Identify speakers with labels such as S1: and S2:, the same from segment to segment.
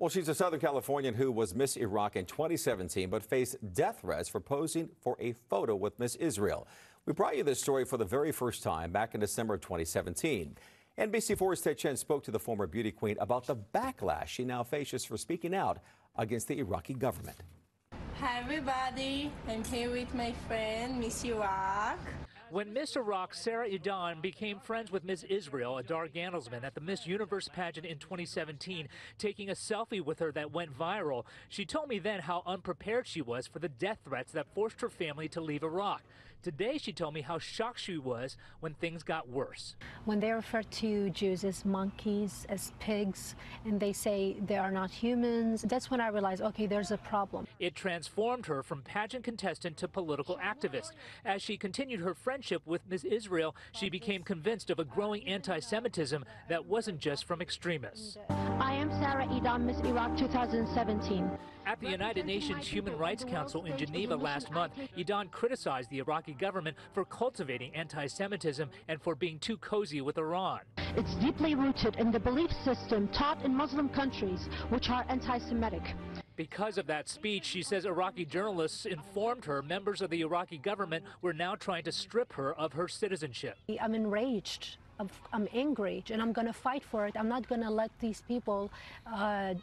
S1: Well, she's a Southern Californian who was Miss Iraq in 2017 but faced death threats for posing for a photo with Miss Israel. We brought you this story for the very first time back in December of 2017. NBC4's Ted Chen spoke to the former beauty queen about the backlash she now faces for speaking out against the Iraqi government.
S2: Hi everybody, I'm here with my friend Miss Iraq.
S3: When Miss Iraq Sarah Idan became friends with Miss Israel, Adar Gandelsman, at the Miss Universe pageant in 2017, taking a selfie with her that went viral, she told me then how unprepared she was for the death threats that forced her family to leave Iraq. Today, she told me how shocked she was when things got worse.
S4: When they refer to Jews as monkeys, as pigs, and they say they are not humans, that's when I realized, okay, there's a problem.
S3: It transformed her from pageant contestant to political activist. As she continued her friendship with Ms. Israel, she became convinced of a growing anti-Semitism that wasn't just from extremists.
S5: I am Sarah Idan, Miss Iraq 2017.
S3: At the United Nations Human Rights Council in Geneva last month, Idan criticized the Iraqi government for cultivating anti-Semitism and for being too cozy with Iran.
S5: It's deeply rooted in the belief system taught in Muslim countries, which are anti-Semitic.
S3: Because of that speech, she says Iraqi journalists informed her members of the Iraqi government were now trying to strip her of her citizenship.
S4: I'm enraged. I'm angry, and I'm going to fight for it. I'm not going to let these people uh,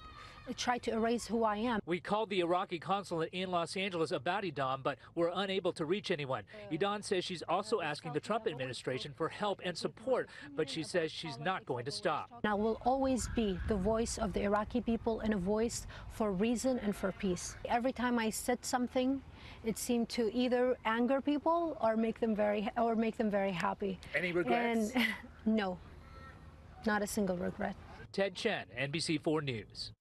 S4: try to erase who I am.
S3: We called the Iraqi consulate in Los Angeles about Idan, but were unable to reach anyone. Idan says she's also asking the Trump administration for help and support, but she says she's not going to stop.
S4: I will always be the voice of the Iraqi people and a voice for reason and for peace. Every time I said something, it seemed to either anger people or make them very or make them very happy.
S3: Any regrets?
S4: And no, not a single regret.
S3: Ted Chen, NBC4 News.